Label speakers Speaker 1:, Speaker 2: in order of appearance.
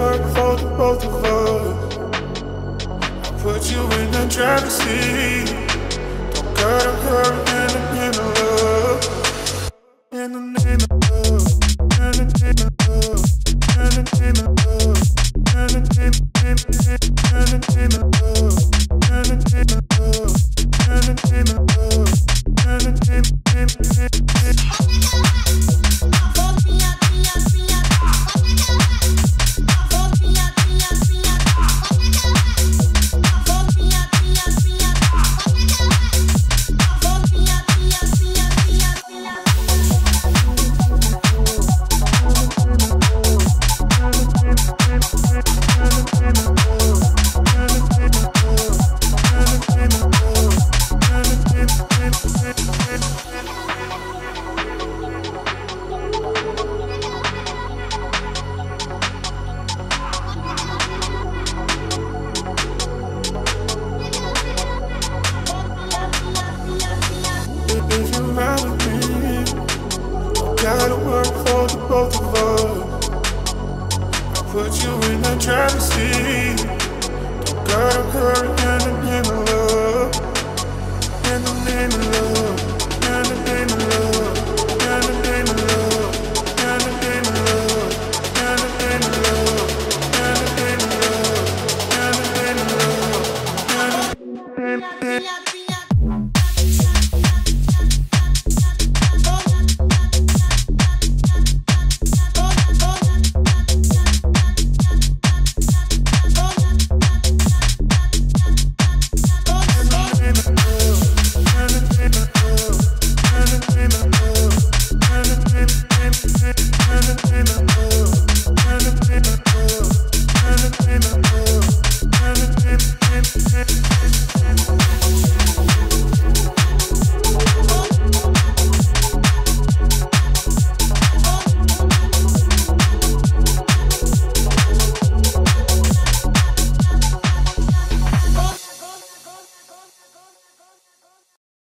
Speaker 1: both of us. I put you in the driver's seat. Don't gotta hurry in the name of love. In the name of love. In the name of love. In the name of love. In the name, name, name, in the name of love. In the name of love. In the name of love. In the name, name, name, If you me, gotta work for the both of us. I put you in a seat. Don't gotta hurry in the name of love.